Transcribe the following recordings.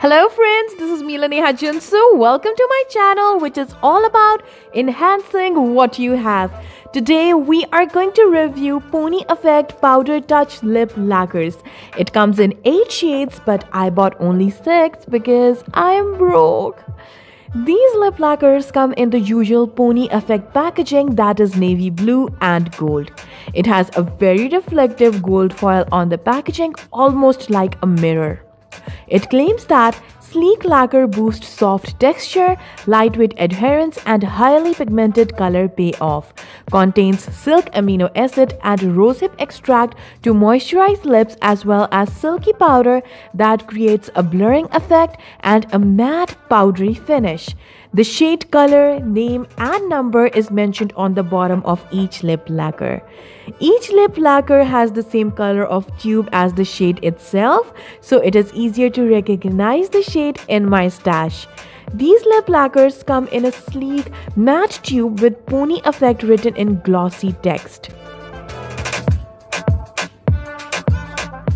Hello friends, this is Leneha Junsu. Welcome to my channel which is all about enhancing what you have. Today we are going to review Pony Effect Powder Touch Lip Lacquers. It comes in 8 shades but I bought only 6 because I'm broke. These lip lacquers come in the usual Pony Effect packaging that is navy blue and gold. It has a very reflective gold foil on the packaging almost like a mirror. It claims that sleek lacquer boosts soft texture, lightweight adherence, and highly pigmented color payoff. Contains silk amino acid and rosehip extract to moisturize lips as well as silky powder that creates a blurring effect and a matte powdery finish. The shade color, name and number is mentioned on the bottom of each lip lacquer. Each lip lacquer has the same color of tube as the shade itself, so it is easier to recognize the shade in my stash. These lip lacquers come in a sleek matte tube with pony effect written in glossy text.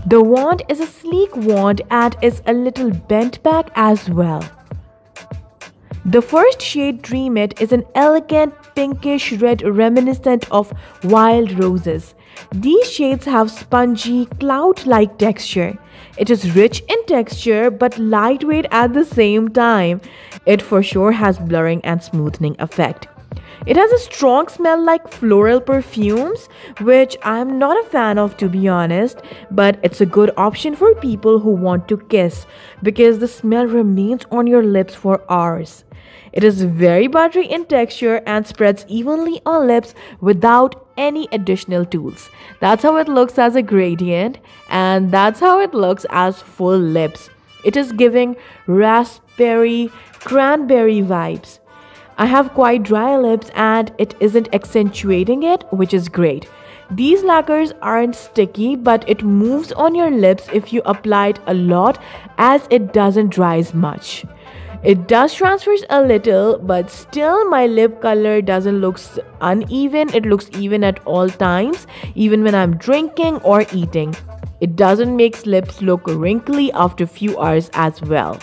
The wand is a sleek wand and is a little bent back as well. The first shade Dream It is an elegant pinkish red reminiscent of wild roses. These shades have spongy, cloud-like texture. It is rich in texture but lightweight at the same time. It for sure has blurring and smoothing effect. It has a strong smell like floral perfumes, which I'm not a fan of to be honest, but it's a good option for people who want to kiss because the smell remains on your lips for hours. It is very buttery in texture and spreads evenly on lips without any additional tools. That's how it looks as a gradient and that's how it looks as full lips. It is giving raspberry cranberry vibes. I have quite dry lips and it isn't accentuating it, which is great. These lacquers aren't sticky, but it moves on your lips if you apply it a lot as it doesn't dry as much. It does transfers a little, but still my lip color doesn't look uneven. It looks even at all times, even when I'm drinking or eating. It doesn't make lips look wrinkly after few hours as well.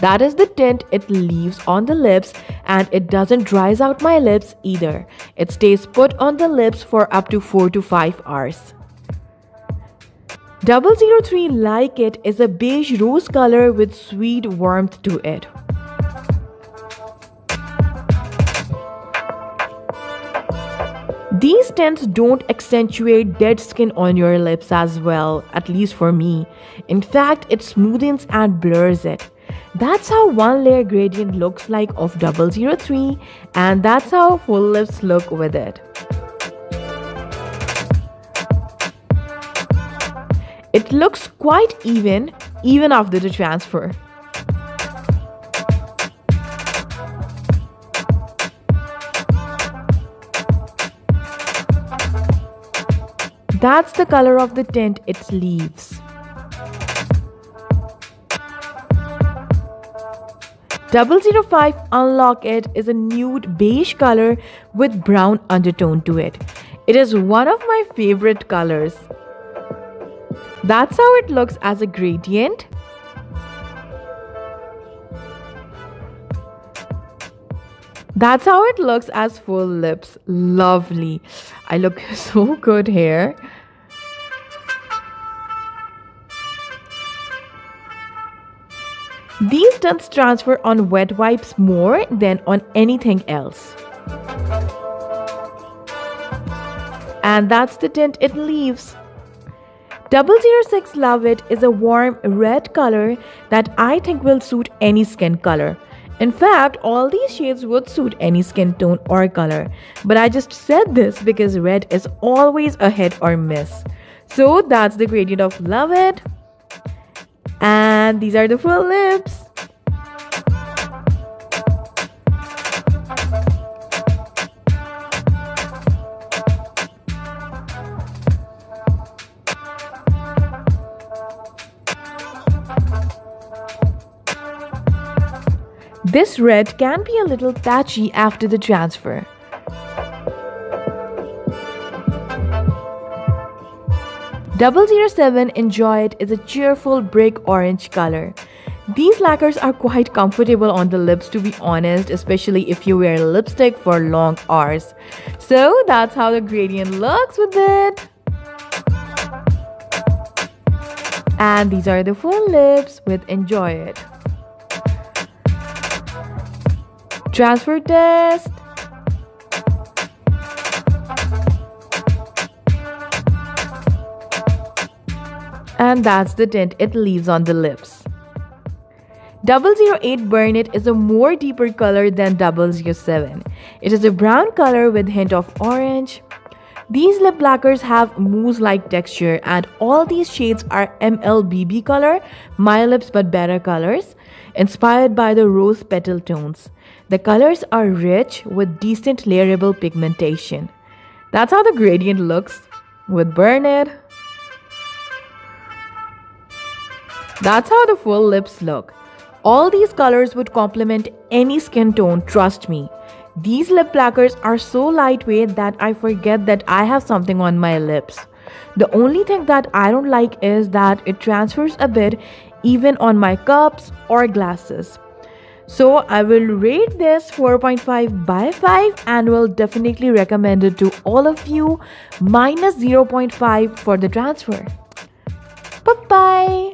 That is the tint it leaves on the lips and it doesn't dries out my lips either. It stays put on the lips for up to 4 to 5 hours. 003 Like It is a beige rose color with sweet warmth to it. These tints don't accentuate dead skin on your lips as well, at least for me. In fact, it smoothens and blurs it. That's how one layer gradient looks like of 003 and that's how full lips look with it. It looks quite even, even after the transfer. That's the color of the tint it leaves. 005 Unlock It is a nude beige color with brown undertone to it. It is one of my favorite colors. That's how it looks as a gradient. That's how it looks as full lips. Lovely. I look so good here. These tints transfer on wet wipes more than on anything else. And that's the tint it leaves. 006 Love It is a warm red color that I think will suit any skin color. In fact, all these shades would suit any skin tone or color. But I just said this because red is always a hit or miss. So that's the gradient of Love It. And these are the full lips. This red can be a little patchy after the transfer. Double Zero Seven Enjoy It is a cheerful brick orange color. These lacquers are quite comfortable on the lips to be honest, especially if you wear lipstick for long hours. So that's how the gradient looks with it. And these are the full lips with Enjoy It. Transfer test. And that's the tint it leaves on the lips. 008 Burn It is a more deeper color than 007. It is a brown color with hint of orange. These lip lacquers have mousse-like texture and all these shades are MLBB color, My Lips But Better colors, inspired by the rose petal tones. The colors are rich with decent layerable pigmentation. That's how the gradient looks with Burn That's how the full lips look. All these colors would complement any skin tone, trust me. These lip lacquers are so lightweight that I forget that I have something on my lips. The only thing that I don't like is that it transfers a bit even on my cups or glasses. So I will rate this 4.5 by 5 and will definitely recommend it to all of you minus 0.5 for the transfer. Bye bye.